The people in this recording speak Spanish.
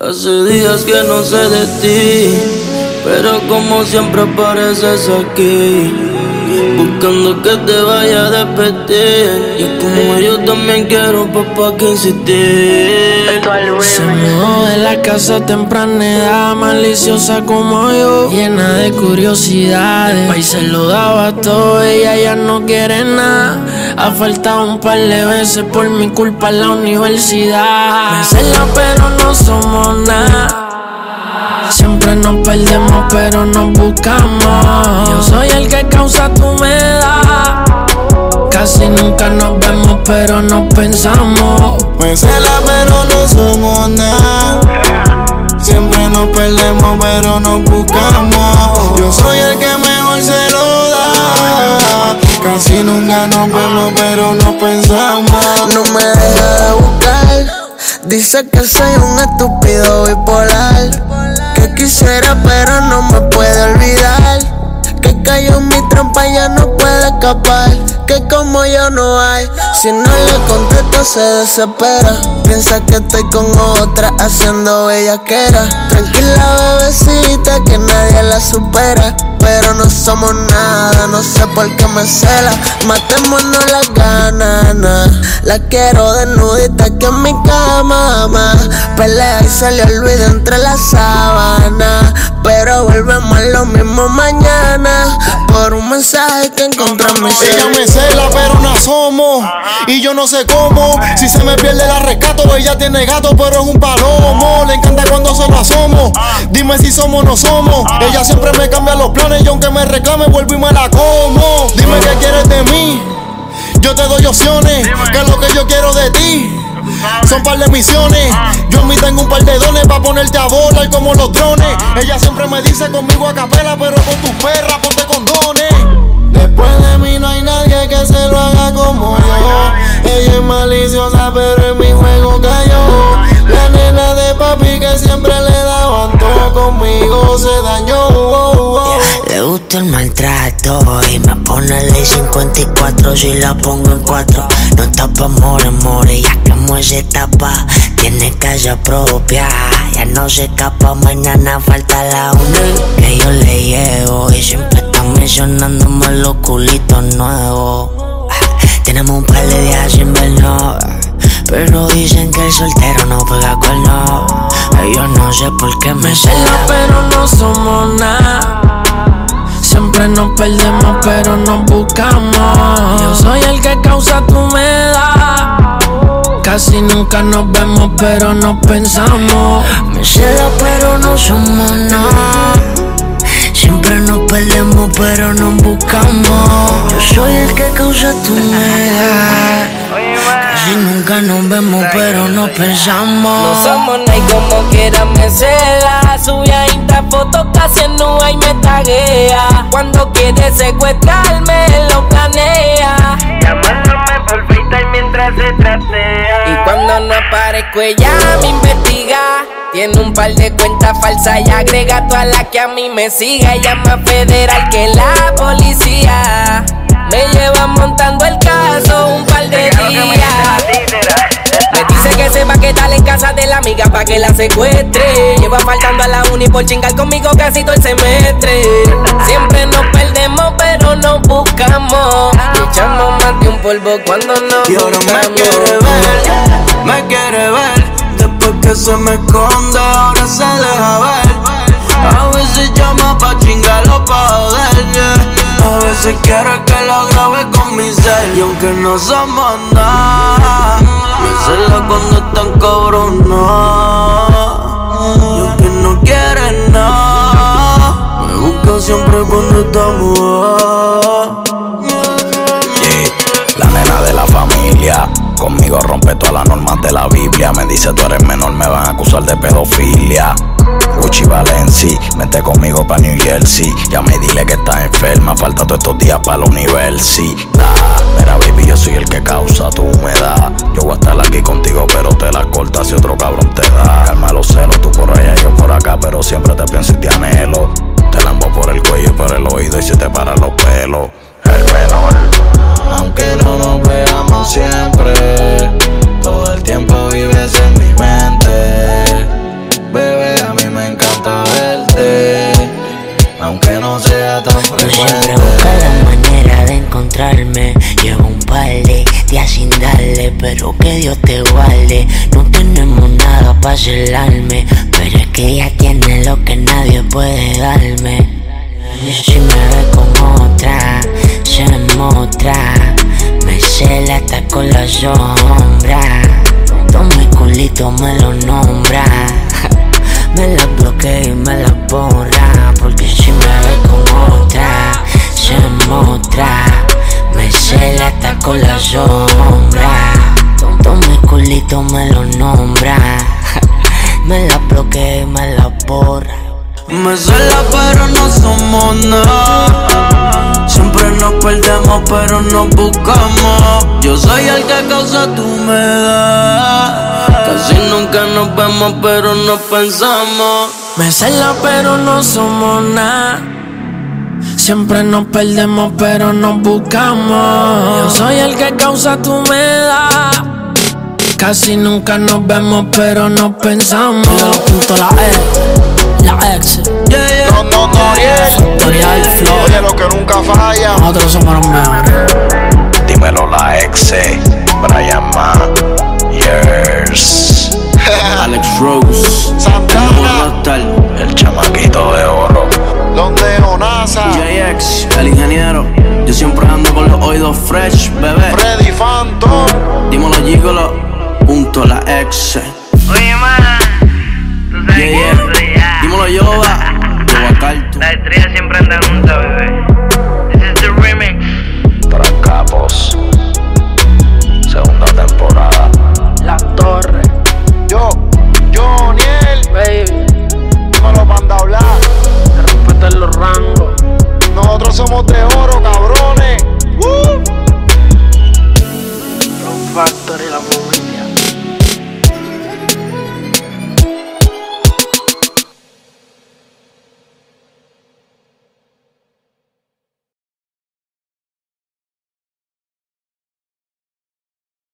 Hace días que no sé de ti, pero como siempre apareces aquí. Buscando que te vaya a despedir. Y como yo también quiero, papá, que insistir. Se mudó de la casa temprana edad Maliciosa como yo Llena de curiosidades. Y se lo daba todo Ella ya no quiere nada Ha faltado un par de veces Por mi culpa en la universidad Me pero no somos nada Siempre nos perdemos, pero nos buscamos. Yo soy el que causa tu humedad. Casi nunca nos vemos, pero nos pensamos. Me pero no somos nada. Siempre nos perdemos, pero nos buscamos. Yo soy el que mejor se lo da. Casi nunca nos vemos, pero nos pensamos. No me deja de buscar. Dice que soy un estúpido bipolar quisiera, pero no me puede olvidar. Que cayó en mi trampa y ya no puede escapar. Que como yo no hay, si no le contesto se desespera. Piensa que estoy con otra haciendo bellaquera. Tranquila, bebecita, que nadie la supera pero no somos nada. No sé por qué me cela. Matémonos las ganas. La quiero desnudita que en mi cama. Pelea y se le olvida entre las sábanas. Pero volvemos a lo mismo mañana. Por un mensaje que encontré en mi Ella me cela, pero no asomo. Y yo no sé cómo. Si se me pierde la ella tiene gato, pero es un palomo. Le encanta cuando se lo asomo. Dime si somos o no somos. Ella siempre me cambia los planes y aunque me reclame, vuelvo y me la como. Dime qué quieres de mí. Yo te doy opciones, que es lo que yo quiero de ti. Son par de misiones. Yo en mí tengo un par de dones para ponerte a volar como los drones. Ella siempre me dice conmigo a capela, pero con tus perras ponte condones. Después de mí no hay nadie que se lo haga como yo. Ella es maliciosa, pero en mi juego siempre le daban todo conmigo se dañó. Le gusta el maltrato y me pone ley 54 si la pongo en cuatro. No tapa more, more, ya que esa etapa tiene casa propia. Ya no se escapa, mañana falta la una que yo le llevo y siempre está mencionándome los culitos nuevos. Tenemos un par de días sin vernos. Pero dicen que el soltero no pega cuerno. Yo no sé por qué me cela, pero no somos nada. Siempre nos perdemos, pero nos buscamos. Yo soy el que causa tu humedad. Casi nunca nos vemos, pero nos pensamos. Me cela, pero no somos nada. Siempre nos perdemos, pero nos buscamos. Yo soy el que causa tu humedad. Casi nunca nos vemos, pero nos pensamos. No somos nadie como quiera me cela. Suya insta fotos casi nua y me taguea. Cuando quiere secuestrarme, lo planea. Llamándome por FaceTime mientras se trastea. Y cuando no aparezco, ella me investiga. Tiene un par de cuentas falsas y agrega todas las que a mí me siga. Ella más federal que la policía. Me lleva montando el caso un par de días. Me dice que se va a quedar en casa de la amiga pa' que la secuestre. Lleva faltando a la uni por chingar conmigo casi todo el semestre. Siempre nos perdemos, pero nos buscamos. Echamos más de un polvo cuando nos Y ahora me quiere ver, me quiere ver. Después que se me esconde, ahora se deja ver. A veces llama pa' chingar o pa' joder, A veces quiere que lo grabe con mi cel Y aunque no somos nada Me cela cuando están cabronas Y aunque no quieren nada Me busca siempre cuando estamos La nena de la familia Conmigo rompe todas las normas de la Biblia. Me dice tú eres menor, me van a acusar de pedofilia. Gucci Valenci, vente conmigo pa' New Jersey. Ya me dile que estás enferma, falta todos estos días para la universidad. Mira, baby, yo soy el que causa tu humedad. Yo voy a estar aquí contigo, pero te la cortas si otro cabrón te da. Calma los celos, tú por allá, yo por acá, pero siempre te pienso y te Llevo un par de días sin darle, pero que Dios te guarde. No tenemos nada para celarme, pero es que ella tiene lo que nadie puede darme. Si me ve con otra, se otra me cela hasta con la sombra. Todo mi culito me lo nombra, me la bloquea y me la borra, porque si me ve con con la sombra. Todo mi culito me lo nombra. Me la bloquea y me la borra. Me cela pero no somos nada Siempre nos perdemos pero nos buscamos Yo soy el que causa tu humedad Casi nunca nos vemos pero nos pensamos Me cela pero no somos nada. Siempre nos perdemos pero nos buscamos. Yo soy el que causa tu humedad. Casi nunca nos vemos pero nos pensamos. Yo lo punto la E, la ex. Yeah, yeah. No, no, no. L'Oreal Flow. Oye, lo que nunca falla. Nosotros somos los mejores. Dímelo la ex, Brian Ma. Yes. Alex Rose Santana, El chamaquito de oro. Donde Onasa, JX, el ingeniero Yo siempre ando con los oídos fresh, bebé Freddy Phantom. Dímelo Gigolo, punto la ex Oye, mana, tú sabes Yeah, que yeah. yo soy ya. Dímelo Yoba, Yoba Cartu Las estrellas siempre andan juntas, bebé.